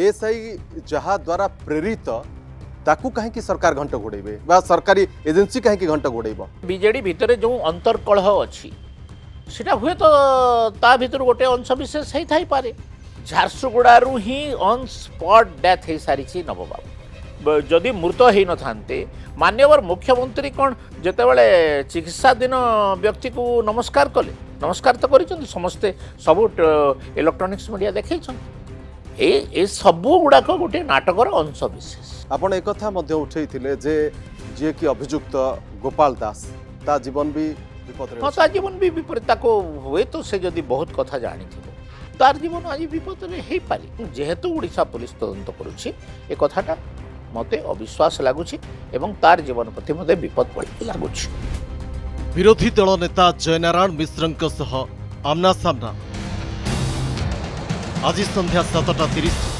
ASI যাহাদ্বারা প্রেরিত ତାକୁ କାହିଁକି ସରକାର ଘଣ୍ଟ ଘୋଡ଼େଇବେ ବା ସରକାରୀ ଏଜେନ୍ସି କାହିଁକି ଘଣ୍ଟ ଘୋଡ଼େଇବ ବିଜେଡି ଭିତରେ ଯେଉଁ ଅନ୍ତର୍କଳହ ଅଛି ସେଇଟା ହୁଏତ ତା ଭିତରୁ ଗୋଟେ ଅଂଶବିଶେଷ ହେଇଥାଇପାରେ ଝାରସୁଗୁଡ଼ାରୁ ହିଁ ଅନ୍ ସ୍ପଟ୍ ଡେଥ୍ ହେଇସାରିଛି ନବବାବୁ ଯଦି ମୃତ ହେଇନଥାନ୍ତେ ମାନ୍ୟବର ମୁଖ୍ୟମନ୍ତ୍ରୀ କ'ଣ ଯେତେବେଳେ ଚିକିତ୍ସାଧୀନ ବ୍ୟକ୍ତିକୁ ନମସ୍କାର କଲେ ନମସ୍କାର ତ କରିଛନ୍ତି ସମସ୍ତେ ସବୁ ଇଲେକ୍ଟ୍ରୋନିକ୍ସ ମିଡ଼ିଆ ଦେଖେଇଛନ୍ତି ଏ ଏସବୁ ଗୁଡ଼ାକ ଗୋଟିଏ ନାଟକର ଅଂଶବିଶେଷ ଆପଣ ଏକଥା ମଧ୍ୟ ଉଠେଇଥିଲେ ଯେ ଯିଏକି ଅଭିଯୁକ୍ତ ଗୋପାଳ ଦାସ ତା ଜୀବନ ବି ବିପଦରେ ହଁ ତା ଜୀବନ ବି ବିପରୀତ ତାକୁ ହୁଏତ ସେ ଯଦି ବହୁତ କଥା ଜାଣିଥିବ তার জীবন আজ বিপদে হয়ে পারে যেহেতু ওড়িশা পুলিশ তদন্ত করুছি এ কথাটা মতে অবিশ্বাস লাগুছি এবং তার জীবন প্রতি মতো বিপদ পড়ি লাগুছি বিরোধী দল নেতা জয়নারায়ণ মিশ্র আমনা সামনা আজ সন্ধ্যা সাতটা তিরিশ